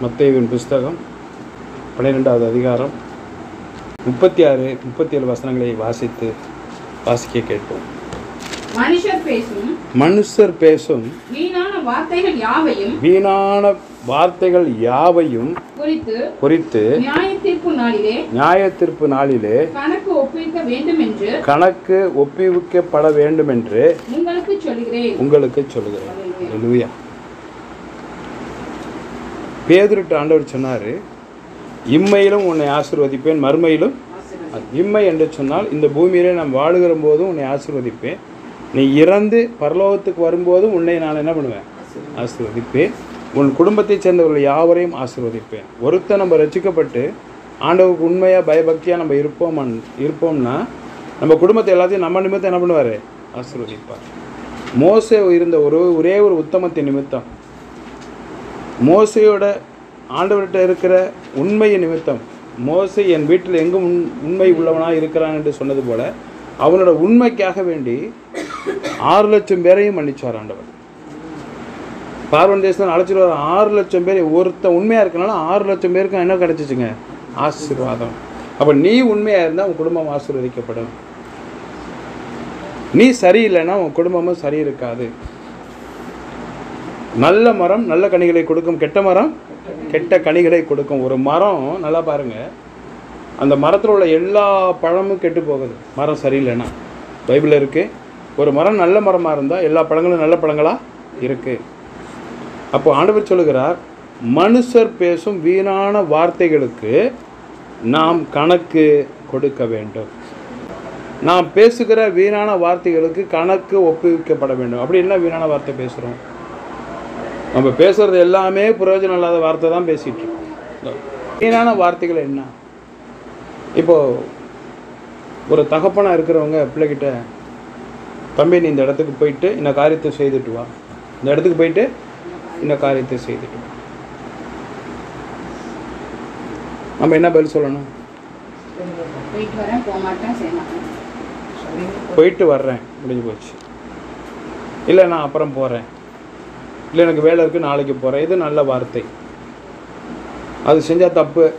மத்தேயுவின் புஸ்தகம் பன்னிரெண்டாவது அதிகாரம் முப்பத்தி ஆறு முப்பத்தி ஏழு வசனங்களை வாசித்து வாசிக்க கேட்போம். மனுஷர் பேசும் மனுஷர் பேசும் வீணான வார்த்தைகள் யாவையும் வீணான வார்த்தைகள் யாவையும் குறித்து குறித்து நியாய தீர்ப்பு நாளிலே நியாயத்தீர்ப்பு நாளிலே கணக்கு ஒப்புவிக்க வேண்டும் என்று கணக்கு ஒப்புவிக்கப்பட வேண்டும் என்று உங்களுக்கு சொல்கிறேன் உங்களுக்கு அல்லேலூயா பேதுருட்டு ஆண்டவர் சொன்னார் இம்மையிலும் உன்னை ஆசிர்வதிப்பேன் மறுமையிலும் இம்மை என்று சொன்னால் இந்த பூமியிலே நாம் வாழுகிற போதும் உன்னை ஆசிர்வதிப்பேன். நீ இறந்து பரலோகத்துக்கு வரும்போதும் உன்னை நான் என்ன பண்ணுவேன்? ஆசீர்வதிப்பேன். உன் குடும்பத்தைச் சேர்ந்தவர்கள் யாவரையும் ஆசிர்வதிப்பேன். ஒருத்தன் நம்ம ரசிக்கப்பட்டு ஆண்டவருக்கு உண்மையாக பயபக்தியாக நம்ம இருப்போம் இருப்போம்னா நம்ம குடும்பத்தை எல்லாத்தையும் நம்ம நிமித்தம் என்ன பண்ணுவார்? ஆசிர்வதிப்பார். மோசே இருந்த ஒரு ஒரே ஒரு உத்தமத்தின் நிமித்தம். மோசையோட ஆண்டவர்கிட்ட இருக்கிற உண்மையை நிமித்தம் மோசை என் வீட்டில் எங்கும் உண் உண்மை உள்ளவனாக இருக்கிறான் என்று சொன்னது போல அவனோட உண்மைக்காக வேண்டி ஆறு லட்சம் பேரையும் மன்னிச்சார் ஆண்டவர். பார்வன் தேசம் அழைச்சிட்டு வர ஆறு லட்சம் பேர் ஒருத்தன் உண்மையாக இருக்கனால ஆறு லட்சம் பேருக்கு என்ன கிடச்சிச்சுங்க? ஆசீர்வாதம். அப்போ நீ உண்மையாக இருந்தால் உன் குடும்பம் ஆசீர்வதிக்கப்படும். நீ சரியில்லைன்னா உன் குடும்பமும் சரி இருக்காது. நல்ல மரம் நல்ல கனிகளை கொடுக்கும். கெட்ட மரம் கெட்ட கனிகளை கொடுக்கும். ஒரு மரம் நல்லா பாருங்கள் அந்த மரத்தில் உள்ள எல்லா பழமும் கெட்டு போகுது. மரம் சரியில்லைன்னா. பைபிளில் இருக்குது ஒரு மரம் நல்ல மரமாக இருந்தால் எல்லா பழங்களும் நல்ல பழங்களாக இருக்கு. அப்போ ஆண்டவர் சொல்லுகிறார் மனுஷர் பேசும் வீணான வார்த்தைகளுக்கு நாம் கணக்கு கொடுக்க வேண்டும். நாம் பேசுகிற வீணான வார்த்தைகளுக்கு கணக்கு ஒப்புவிக்கப்பட வேண்டும். அப்படி என்ன வீணான வார்த்தை பேசுகிறோம் நம்ம பேசுறது எல்லாமே பிரயோஜனம் இல்லாத வார்த்தை தான் பேசிட்டு இருக்கோம். வீணான வார்த்தைகள் என்ன? இப்போ ஒரு தகப்பனாக இருக்கிறவங்க பிள்ளைகிட்ட தம்பி நீ இந்த இடத்துக்கு போயிட்டு இந்த காரியத்தை செய்துட்டு வா. இந்த இடத்துக்கு போயிட்டு இந்த காரியத்தை செய்துட்டு வா. நம்ம என்ன பதில் சொல்லணும்? போயிட்டு வர்றேன். முடிஞ்சு போச்சு. இல்லை நான் அப்புறம் போகிறேன் இல்லை எனக்கு வேலை இருக்குது நாளைக்கு போகிறேன் இது நல்ல வார்த்தை. அது செஞ்சால் தப்பு.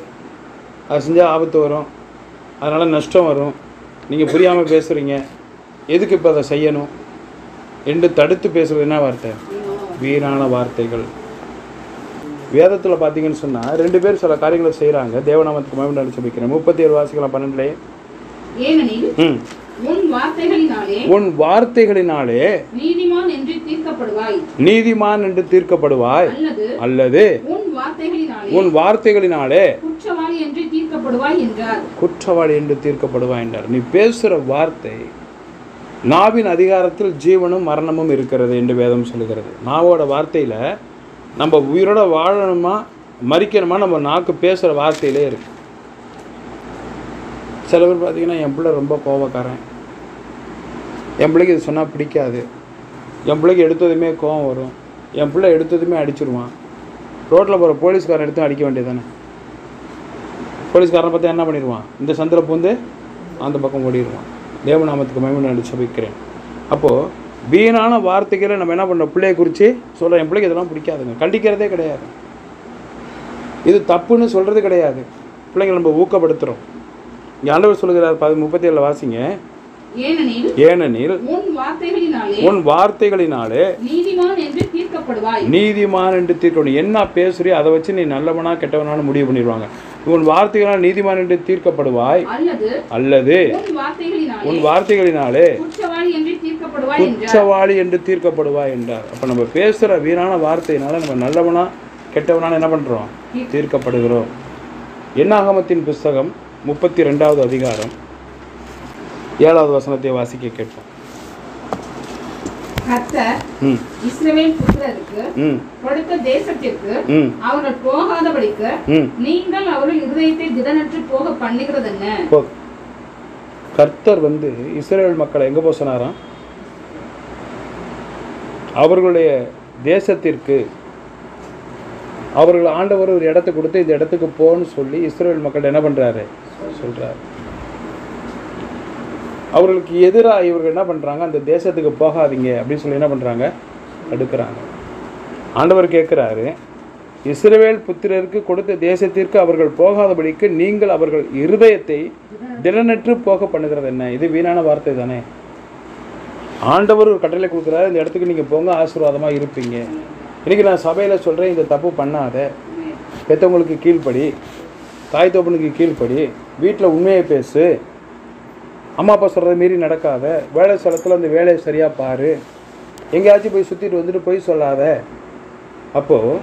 அது செஞ்சால் ஆபத்து வரும். அதனால் நஷ்டம் வரும். நீங்கள் புரியாமல் பேசுகிறீங்க எதுக்கு இப்போ அதை செய்யணும்? என்று தடுத்து பேசுகிறது என்ன வார்த்தை? வீணான வார்த்தைகள். வேதத்தில் பார்த்தீங்கன்னு சொன்னால் ரெண்டு பேர் சில காரியங்களை செய்கிறாங்க தேவநாமத்துக்கு மகிமை அனுப்பிச்சு முப்பத்தி ஏழு வாசிக்கலாம் பன்னெண்டுலேயே. ம். உன் வார்த்தைகளினாலே நீதிமான் என்று தீர்க்கப்படுவாய். நீதிமான் என்று தீர்க்கப்படுவாய். அல்லது உன் வார்த்தைகளினாலே குற்றவாளி என்று தீர்க்கப்படுவாய் என்றார். குற்றவாளி என்று தீர்க்கப்படுவாய் என்றார். நீ பேசுகிற வார்த்தை நாவின் அதிகாரத்தில் ஜீவனும் மரணமும் இருக்கிறது என்று வேதம் சொல்லுகிறது நாவோட வார்த்தையில் நம்ம உயிரோட வாழணுமா மறிக்கணுமா நம்ம நாக்கு பேசுகிற வார்த்தையிலே இருக்கு. சில பேர் பார்த்தீங்கன்னா என் பிள்ளை ரொம்ப கோவக்காரன் என் பிள்ளைக்கு இது சொன்னால் பிடிக்காது. என் பிள்ளைக்கு எடுத்ததுமே கோவம் வரும். என் பிள்ளை எடுத்ததுமே அடிச்சிருவான். ரோட்டில் போகிற போலீஸ்காரன் எடுத்து அடிக்க வேண்டியதானே போலீஸ்காரனை பார்த்தா என்ன பண்ணிடுவான்? இந்த சந்திர பூந்து அந்த பக்கம் ஓடிடுவான். தேவநாமத்துக்கு மயமன் நான் சபிக்கிறேன் அப்போது வீணான வார்த்தைகளை நம்ம என்ன பண்ணோம் பிள்ளையை குறித்து சொல்கிற என் பிள்ளைக்கு இதெல்லாம் பிடிக்காதுங்க. கண்டிக்கிறதே கிடையாது. இது தப்புன்னு சொல்கிறது கிடையாது. பிள்ளைங்களை நம்ம ஊக்கப்படுத்துகிறோம் இங்கே ஆண்டவர் சொல்லுகிறார் பதி முப்பத்தி ஏழில் வாசிங்க. ஏனெனில் உன் வார்த்தைகளினாலே நீதிமான் என்று தீர்க்கணும் என்ன பேசுறியோ அதை வச்சு நீ நல்லவனா கெட்டவனான்னு முடிவு பண்ணிடுவாங்க. உன் வார்த்தைகளால் நீதிமான் என்று தீர்க்கப்படுவாய் அல்லது உன் வார்த்தைகளினாலே குற்றவாளி என்று தீர்க்கப்படுவாய் என்றார். அப்போ நம்ம பேசுகிற வீணான வார்த்தையினால நம்ம நல்லவனா கெட்டவனான என்ன பண்ணுறோம் தீர்க்கப்படுகிறோம். என்னாகமத்தின் புஸ்தகம் முப்பத்தி ரெண்டாவது அதிகாரம். ஏழாவது வசனத்தை வாசிக்க கேட்போம். இஸ்ரவேல் புத்திரருக்கு கொடுத்த தேசத்திற்கு ம். அவர்கள் போகாதபடிக்கு ம். நீங்கள் அவர்கள் இருதயத்தை திடனற்று போக பண்ணுகிறது என்ன போதும் கர்த்தர் வந்து இஸ்ரேல் மக்களை எங்கே போக சொன்னாராம்? அவர்களுடைய தேசத்திற்கு. அவர்கள் ஆண்டவர் ஒரு இடத்த கொடுத்து இந்த இடத்துக்கு போன்னு சொல்லி இஸ்ரேல் மக்கள் என்ன பண்ணுறாரு சொல்கிறாரு அவர்களுக்கு எதிராக இவர்கள் என்ன பண்ணுறாங்க அந்த தேசத்துக்கு போகாதீங்க அப்படின்னு சொல்லி என்ன பண்ணுறாங்க தடுக்கிறாங்க. ஆண்டவர் கேட்குறாரு இஸ்ரவேல் புத்திரருக்கு கொடுத்த தேசத்திற்கு அவர்கள் போகாதபடிக்கு நீங்கள் அவர்கள் இருதயத்தை திடனற்று போக பண்ணுகிறது என்ன? இது வீணான வார்த்தை தானே. ஆண்டவர் ஒரு கட்டளை கொடுக்குறாரு இந்த இடத்துக்கு நீங்கள் போங்க ஆசீர்வாதமாக இருப்பீங்க. இன்றைக்கி நான் சபையில் சொல்கிறேன் இந்த தப்பு பண்ணாத. பெற்றவங்களுக்கு கீழ்ப்படி தாய் தோப்பனுக்கு கீழ்ப்படி வீட்டில் உண்மையை பேசு. அம்மா அப்பா சொல்கிறத மீறி நடக்காத. வேலை ஸ்தலத்தில் அந்த வேலையை சரியாக பாரு. எங்கேயாச்சும் போய் சுற்றிட்டு வந்துட்டு போய் சொல்லாத. அப்போது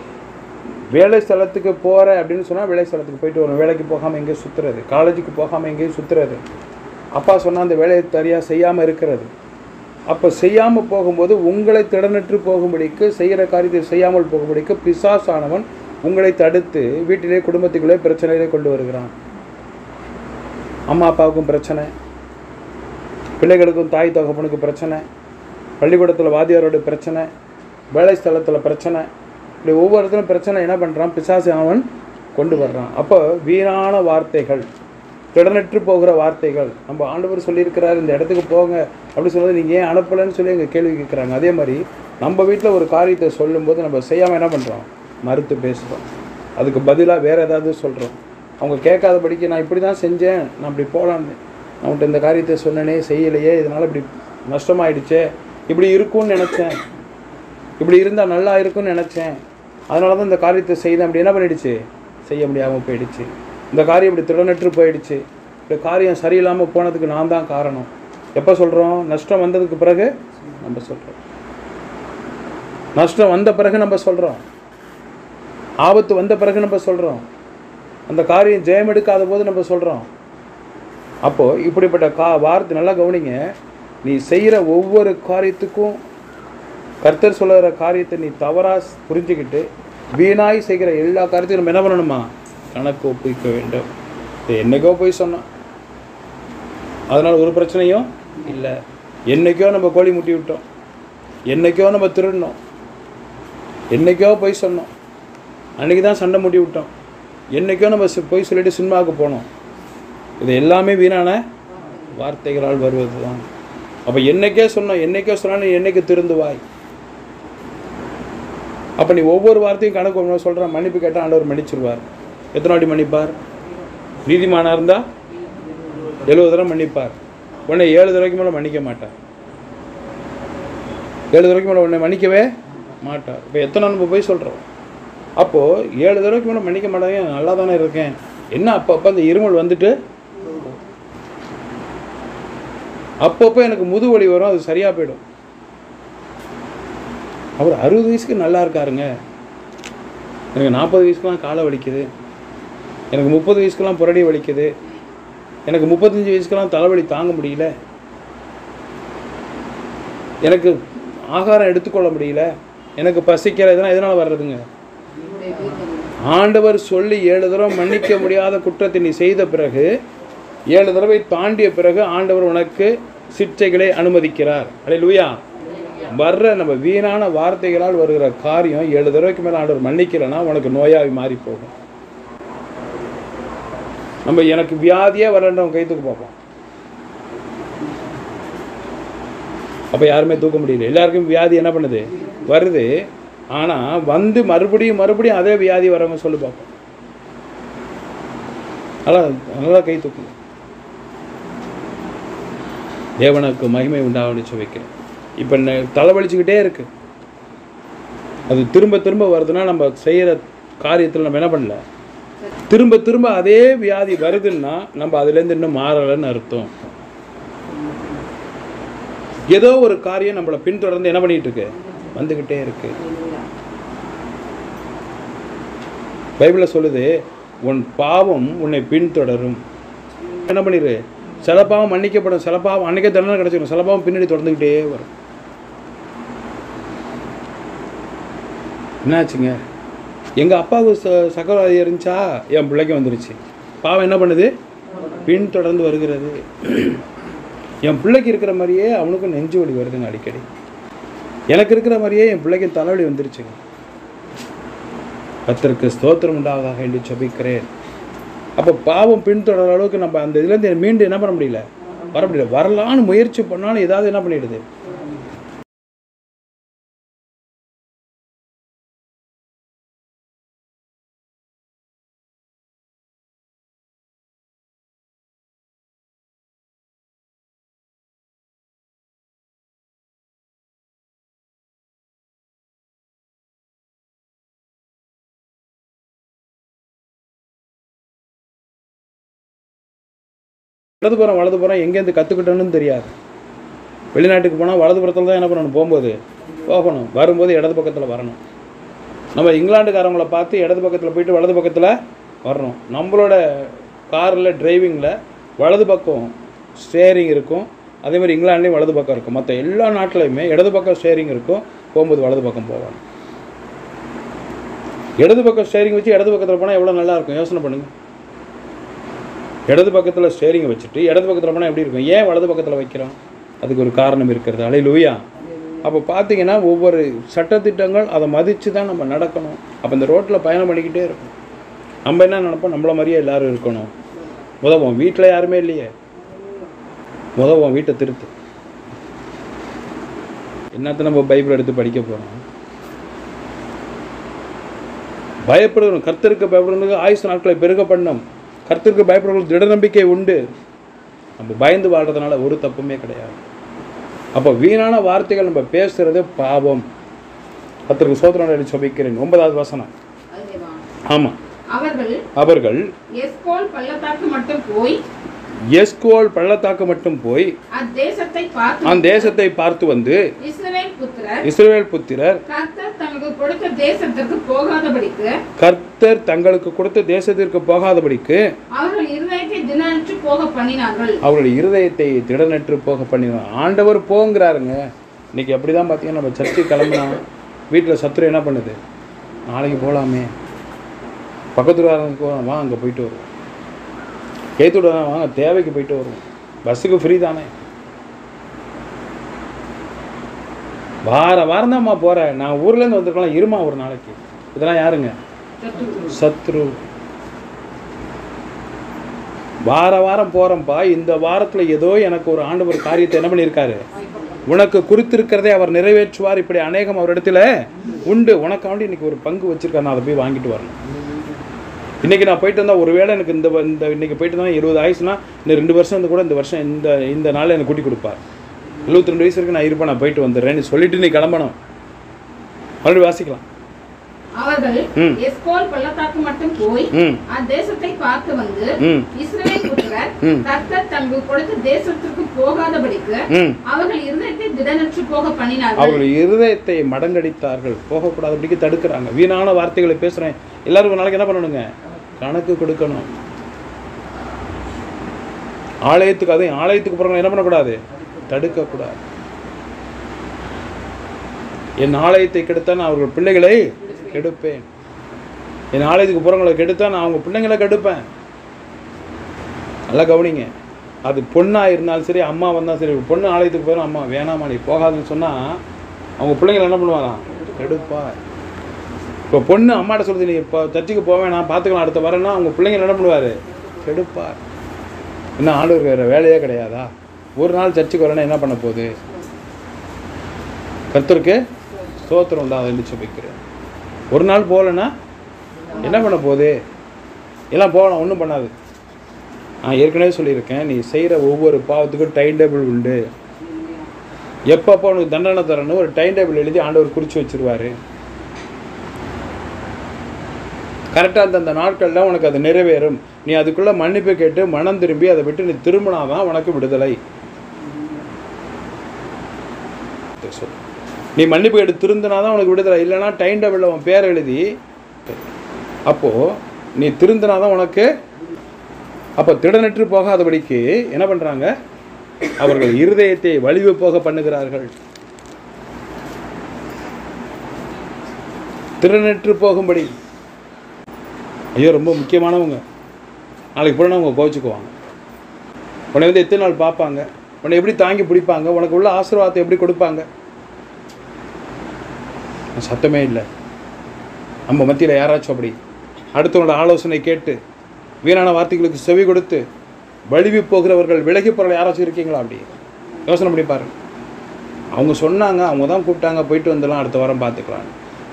வேலை ஸ்தலத்துக்கு போகிற அப்படின்னு சொன்னால் வேலை ஸ்தலத்துக்கு போயிட்டு வரணும் வேலைக்கு போகாமல் எங்கேயும் சுற்றுறது காலேஜுக்கு போகாமல் எங்கேயும் சுற்றுறது அப்பா சொன்னால் அந்த வேலையை சரியாக செய்யாமல் இருக்கிறது. அப்போ செய்யாமல் போகும்போது உங்களை திடனற்று போகும்படிக்கு செய்கிற காரியத்தை செய்யாமல் போகும்படிக்கு பிசாசானவன் உங்களை தடுத்து வீட்டிலே குடும்பத்துக்குள்ளே பிரச்சனையிலே கொண்டு வருகிறான். அம்மா அப்பாவுக்கும் பிரச்சனை. பிள்ளைகளுக்கும் தாய் தகப்பனுக்கு பிரச்சனை. பள்ளிக்கூடத்தில் வாத்தியாரோட பிரச்சனை. வேலை ஸ்தலத்தில் பிரச்சனை. இப்படி ஒவ்வொருத்தரும் பிரச்சனை என்ன பண்ணுறான் பிசாசு அவன் கொண்டு வர்றான். அப்போ வீணான வார்த்தைகள் திடனற்று போகிற வார்த்தைகள். நம்ம ஆண்டவர் சொல்லியிருக்கிறார் இந்த இடத்துக்கு போங்க. அப்படி சொல்லுறது நீங்கள் ஏன் அனுப்பலைன்னு சொல்லி எங்கள் கேள்வி கேட்குறாங்க. அதே மாதிரி நம்ம வீட்டில் ஒரு காரியத்தை சொல்லும்போது நம்ம செய்யாமல் என்ன பண்ணுறோம் மறுத்து பேசுகிறோம் அதுக்கு பதிலாக வேறு ஏதாவது சொல்கிறோம் அவங்க கேட்காதபடிக்கு நான் இப்படி தான் செஞ்சேன் நான் இப்படி போகலான்னு அவன்கிட்ட இந்த காரியத்தை சொன்னனே செய்யலையே இதனால் இப்படி நஷ்டமாயிடுச்சே இப்படி இருக்கும்னு நினச்சேன். இப்படி இருந்தால் நல்லா இருக்கும்னு நினச்சேன். அதனால தான் இந்த காரியத்தை செய்தேன். அப்படி என்ன பண்ணிடுச்சு? செய்ய முடியாமல் போயிடுச்சு. இந்த காரியம் இப்படி திடனற்று போயிடுச்சு. இந்த காரியம் சரியில்லாமல் போனதுக்கு நான் தான் காரணம். எப்போ சொல்கிறோம் நஷ்டம் வந்ததுக்கு பிறகு நம்ம சொல்கிறோம் நஷ்டம் வந்த பிறகு நம்ம சொல்கிறோம் ஆபத்து வந்த பிறகு நம்ம சொல்கிறோம் அந்த காரியம் ஜெயம் எடுக்காத போது நம்ம சொல்கிறோம் அப்போது இப்படிப்பட்ட கா வார்த்தை நல்லா கவனிங்க. நீ செய்கிற ஒவ்வொரு காரியத்துக்கும் கர்த்தர் சொல்லுகிற காரியத்தை நீ தவறாக புரிஞ்சுக்கிட்டு வீணாய் செய்கிற எல்லா காரியத்தையும் நம்ம என்ன பண்ணணுமா? கணக்கு ஒப்புவிக்க வேண்டும். இது என்னைக்கோ போய் சொன்னான் அதனால் ஒரு பிரச்சனையும் இல்லை. என்னைக்கோ நம்ம கோழி முட்டி விட்டோம். என்னைக்கோ நம்ம திருடினோம். என்னைக்கோ போய் சொன்னோம். அன்றைக்கி தான் சண்டை முட்டி விட்டோம். என்னைக்கோ நம்ம போய் சொல்லிவிட்டு சினிமாவுக்கு போனோம். இது எல்லாமே வீணான வார்த்தைகளால் வருவது தான் அப்போ என்னைக்கே சொன்ன என்னைக்கே சொன்னாலும் நீ என்னைக்கு திருந்துவாய்? அப்போ நீ ஒவ்வொரு வார்த்தையும் கணக்கு சொல்கிற மன்னிப்பு கேட்டால் ஆண்டவர் மன்னிச்சிருவார். எத்தனை வாட்டி மன்னிப்பார்? நீதிமானாக இருந்தால் எழுபது தடவை மன்னிப்பார். உன்னை ஏழு தடவைக்கு மேலே மன்னிக்க மாட்டார். ஏழு தடவைக்கு மேலே உன்னை மன்னிக்கவே மாட்டார். இப்போ எத்தனை நம்ம போய் சொல்கிறோம் அப்போது ஏழு தடவைக்கு மேலே மன்னிக்க மாட்டாங்க நல்லா தானே இருக்கேன். என்ன அப்பப்போ அந்த இருமல் வந்துட்டு அப்பப்போ எனக்கு முதுவலி வரும் அது சரியாக போயிடும். அவர் அறுபது வயசுக்கு நல்லா இருக்காருங்க. எனக்கு நாற்பது வயசுக்குலாம் காலை வலிக்குது. எனக்கு முப்பது வயசுக்கெல்லாம் புரடி வலிக்குது. எனக்கு முப்பத்தஞ்சு வயசுக்கெல்லாம் தலைவலி தாங்க முடியல. எனக்கு ஆகாரம் எடுத்துக்கொள்ள முடியல. எனக்கு பசிக்கிற இதெல்லாம் எதனால் வர்றதுங்க? ஆண்டவர் சொல்லி ஏழு தடவை மன்னிக்க முடியாத குற்றத்தை நீ செய்த பிறகு ஏழு தடவை தாண்டிய பிறகு ஆண்டவர் உனக்கு சிற்றைகளை அனுமதிக்கிறார். அடே லூயா வர்ற நம்ம வீணான வார்த்தைகளால் வருகிற காரியம் ஏழு தடவைக்கு மேலே ஆண்டவர் மன்னிக்கலைன்னா உனக்கு நோயாகி மாறி போகும் நம்ம எனக்கு வியாதியே வரன்றவங்க கை தூக்க பார்ப்போம். அப்போ யாருமே தூக்க முடியல. எல்லாருக்கும் வியாதி என்ன பண்ணுது? வருது. ஆனால் வந்து மறுபடியும் மறுபடியும் அதே வியாதி வரவங்க சொல்லி பார்ப்போம். நல்லா நல்லா கை தூக்கணும் தேவனுக்கு மகிமை உண்டாகணும்னு சொல்லிக்கிறேன். இப்போ தலைவலிச்சுக்கிட்டே இருக்குது அது திரும்ப திரும்ப வருதுன்னா நம்ம செய்கிற காரியத்தில் நம்ம என்ன பண்ணல? திரும்ப திரும்ப அதே வியாதி வருதுன்னா நம்ம அதுலேருந்து இன்னும் மாறலைன்னு அர்த்தம். ஏதோ ஒரு காரியம் நம்மளை பின்தொடர்ந்து என்ன பண்ணிட்டு இருக்கு? வந்துக்கிட்டே இருக்கு. பைபிளில் சொல்லுது உன் பாவம் உன்னை பின்தொடரும். என்ன பண்ணிடு சில பாவம் மன்னிக்கப்படும் சில பாவம் அன்னைக்கே தண்டனை கிடச்சிடும் சில பாவம் பின்னாடி தொடர்ந்துக்கிட்டே வரும். என்னாச்சுங்க? எங்கள் அப்பாவுக்கு ச சக்கரவாதி இருந்துச்சா? என் பிள்ளைக்கு வந்துருச்சு. பாவம் என்ன பண்ணுது? பின் தொடர்ந்து வருகிறது. என் பிள்ளைக்கு இருக்கிற மாதிரியே அவனுக்கும் நெஞ்சு வலி வருதுங்க அடிக்கடி. எனக்கு இருக்கிற மாதிரியே என் பிள்ளைக்கு தலைவலி வந்துருச்சுங்க. கர்த்தருக்கு ஸ்தோத்திரம் உண்டாவதாக என்று சொபிக்கிறேன் அப்போ பாவம் பின்தொடர அளவுக்கு நம்ம அந்த இதுலேருந்து மீண்டு என்ன பண்ண முடியல? வர முடியல. வரலான்னு முயற்சி பண்ணாலும் ஏதாவது என்ன பண்ணிடுது? இடதுபுறம் வலதுபுறம் எங்கேருந்து கற்றுக்கிட்டோன்னு தெரியாது. வெளிநாட்டுக்கு போனால் வலதுபுறத்தில் தான் என்ன பண்ணணும்? போகும்போது போகணும். வரும்போது இடது பக்கத்தில் வரணும். நம்ம இங்கிலாந்துக்காரங்கள பார்த்து இடது பக்கத்தில் போயிட்டு வலது பக்கத்தில் வரணும். நம்மளோட காரில் டிரைவிங்கில் வலது பக்கம் ஸ்டேரிங் இருக்கும். அதே மாதிரி இங்கிலாந்துலேயும் வலது பக்கம் இருக்கும். மற்ற எல்லா நாட்டிலையுமே இடது பக்கம் ஸ்டேரிங் இருக்கும். போகும்போது வலது பக்கம் போகணும். இடது பக்கம் ஸ்டேரிங் வச்சு இடது பக்கத்தில் போனால் எவ்வளோ நல்லாயிருக்கும் யோசனை பண்ணுங்கள் இடது பக்கத்தில் ஸ்டேரிங் வச்சுட்டு இடது பக்கத்தில் போனால் எப்படி இருக்கும்? ஏன் வலது பக்கத்தில் வைக்கிறோம்? அதுக்கு ஒரு காரணம் இருக்கிறது. அலை லூயா அப்போ பார்த்தீங்கன்னா ஒவ்வொரு சட்டத்திட்டங்கள் அதை மதித்து தான் நம்ம நடக்கணும். அப்போ இந்த ரோட்டில் பயணம் பண்ணிக்கிட்டே இருக்கும் நம்ம என்ன நினைப்போம்? நம்மள மாதிரியே எல்லாரும் இருக்கணும். உதவும் வீட்டில் யாருமே இல்லையே. உதவும் வீட்டை திருத்து. என்னத்தை நம்ம பைபிள் எடுத்து படிக்க போகிறோம் பயப்படணும் கர்த்தருக்கு பயப்படுறதுக்கு ஆயுசு நாட்களை பெருக பண்ணணும் கர்த்தருக்கு பயப்படுறவங்களுக்கு திட நம்பிக்கை உண்டு. நம்ம பயந்து வாழ்றதுனால ஒரு தப்புமே கிடையாது. அப்போ வீணான வார்த்தைகள் நம்ம பேசுறது பாவம். கர்த்தருக்கு சோதனை சொல்லிக்கிறேன் ஒன்பதாவது வசனம். ஆமாம் அவர்கள் அவர்கள் எஸ்கோல் பள்ளத்தாக்கு மட்டும் போய் எஸ்கோல் பள்ளத்தாக்கு மட்டும் போய் அந்த தேசத்தை பார்த்து வந்து இஸ்ரவேல் புத்திரர் கர்த்தர் தங்களுக்கு கொடுத்த தேசத்திற்கு போகாதபடிக்கு அவருடைய இருதயத்தை திடனற்று போக பண்ணினார். ஆண்டவர் போங்கிறாருங்க. இன்னைக்கு அப்படி தான் பார்த்தீங்கன்னா நம்ம சர்ச்சை கிளம்புனா வீட்டில் சத்துரு என்ன பண்ணுது? நாளைக்கு போகலாமே பக்கத்துக்காரங்க வா அங்கே போயிட்டு வருவோம். ஏத்துட வாங்க தேவைக்கு போயிட்டு வருவோம். பஸ்ஸுக்கு ஃப்ரீ தானே. வார வாரம் தான்மா போகிறேன் நான் ஊர்லேருந்து வந்திருக்கலாம் இருமா ஒரு நாளைக்கு? இதெல்லாம் யாருங்க. சத்ரு வார வாரம் போகிறேன்ப்பா இந்த வாரத்தில் ஏதோ எனக்கு ஒரு ஆண்டவர் காரியத்தை என்ன பண்ணியிருக்காரு? உனக்கு குறித்திருக்கிறதே அவர் நிறைவேற்றுவார். இப்படி அநேகம் அவரிடத்துல உண்டு. உனக்காண்டி இன்னைக்கு ஒரு பங்கு வச்சிருக்காரு. நான் அதை போய் வாங்கிட்டு வரணும். இன்னைக்கு நான் போயிட்டு வந்தால் ஒருவேளை எனக்கு இந்த இந்த இன்னைக்கு போயிட்டு வந்தா இருபது ஆயிடுச்சுன்னா இந்த ரெண்டு வருஷம் வந்து கூட இந்த வருஷம் இந்த இந்த நாளில் எனக்கு கூட்டி கொடுப்பார். எழுபத்தி ரெண்டு வயசு வரைக்கும் நான் இருப்பேன் நான் போயிட்டு வந்துடுறேன்னு சொல்லிட்டு நீ கிளம்பணும். மறுபடியும் வாசிக்கலாம். அவர்கள். எஸ்கோல் பள்ளத்தாக்கு மட்டும் போய் ம். அத்தேசத்தை பார்த்து வந்து ம். இஸ்ரவேல் புத்திரர் ம். கர்த்தர் தங்களுக்கு கொடுத்த தேசத்திற்கு போகாதபடிக்கு ம். அவர்கள் இருதயத்தை திடனற்று போக பண்ணினார்கள். அவர்கள் இருதயத்தை மடங்கடித்தார்கள். போகக்கூடாதபடிக்கு தடுக்கிறாங்க. வீணான வார்த்தைகளை பேசுகிறேன் எல்லாரும் ஒரு நாளைக்கு என்ன பண்ணணுங்க? கணக்கு கொடுக்கணும். ஆலயத்துக்கு அதையும் ஆலயத்துக்கு போகிறவங்க என்ன பண்ணக்கூடாது? தடுக்கக்கூடாது. என் ஆலயத்தை கெடுத்தா நான் அவர்கள் பிள்ளைகளை கெடுப்பேன். என் ஆலயத்துக்கு போகிறவங்களை கெடுத்தா நான் அவங்க பிள்ளைங்களை கெடுப்பேன். நல்லா கவனிங்க. அது பொண்ணாக இருந்தாலும் சரி அம்மா வந்தாலும் சரி பொண்ணு ஆலயத்துக்கு போயிடும் அம்மா வேணாமா நீ போகாதுன்னு சொன்னால் அவங்க பிள்ளைங்களை என்ன பண்ணுவாராம்? கெடுப்பா இப்போ பொண்ணு அம்மாட்ட சொல்லுது நீ இப்போ சர்ச்சுக்கு போவேன் நான் பார்த்துக்கலாம் அடுத்த வரேன்னா அவங்க பிள்ளைங்க என்ன பண்ணுவார்? கெடுப்பார் என்ன ஆளுக்கு வேறு வேலையே கிடையாதா? ஒரு நாள் சர்ச்சுக்கு வரேன்னா என்ன பண்ண போகுது? கர்த்தருக்கு ஸ்தோத்திரம் தான் அதை எழுதி வைக்கிறேன். ஒரு நாள் போகலன்னா என்ன பண்ண போகுது? எல்லாம் போகலாம் ஒன்றும் பண்ணாது. நான் ஏற்கனவே சொல்லியிருக்கேன் நீ செய்கிற ஒவ்வொரு பாவத்துக்கும் டைம் டேபிள் உண்டு. எப்பப்போ உனக்கு தண்டனை தரணும் ஒரு டைம் டேபிள் எழுதி ஆண்டவர் குறித்து வச்சிருவாரு. கரெக்டாக அந்தந்த நாட்களில் உனக்கு அது நிறைவேறும். நீ அதுக்குள்ளே மன்னிப்பு கேட்டு மனம் திரும்பி அதை விட்டு நீ திரும்பினாதான் உனக்கு விடுதலை. நீ மன்னிப்பு கேட்டு திருந்தினாதான் உனக்கு விடுதலை. இல்லைன்னா டைம் டேபிளில் உன் பேர் எழுதி. அப்போது நீ திருந்தினாதான் உனக்கு அப்போ திடனற்று போகாதபடிக்கு என்ன பண்ணுறாங்க அவர்கள் இருதயத்தை வலிவு போக பண்ணுகிறார்கள். திறனற்று போகும்படி ஐயோ ரொம்ப முக்கியமானவங்க. நாளைக்கு போனால் அவங்க கோவிச்சுக்குவாங்க. உன்னை வந்து எத்தனை நாள் பார்ப்பாங்க? உன்னை எப்படி தாங்கி பிடிப்பாங்க? உனக்கு உள்ள ஆசீர்வாதத்தை எப்படி கொடுப்பாங்க? சத்தமே இல்லை. நம்ம மத்தியில் யாராச்சும் அப்படி அடுத்தவங்களோட ஆலோசனை கேட்டு வீணான வார்த்தைகளுக்கு செவி கொடுத்து வலிவி போகிறவர்கள் விலகி போகிற யாராச்சும் இருக்கீங்களா அப்படி? யோசனை பண்ணி பாருங்க. அவங்க சொன்னாங்க அவங்க தான் கூப்பிட்டாங்க போயிட்டு வந்துடலாம் அடுத்த வாரம் பார்த்துக்கலாம்.